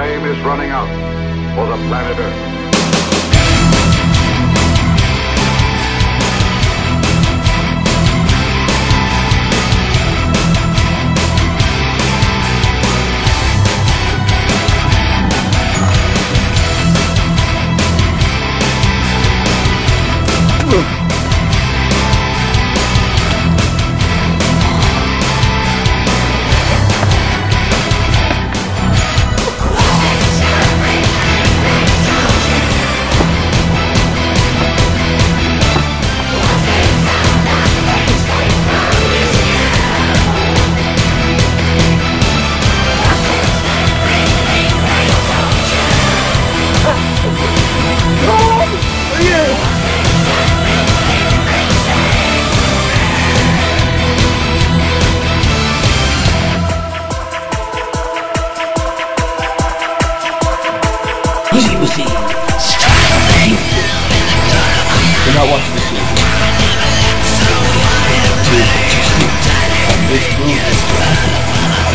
Time is running out for the planet Earth. I watch this show. This movie.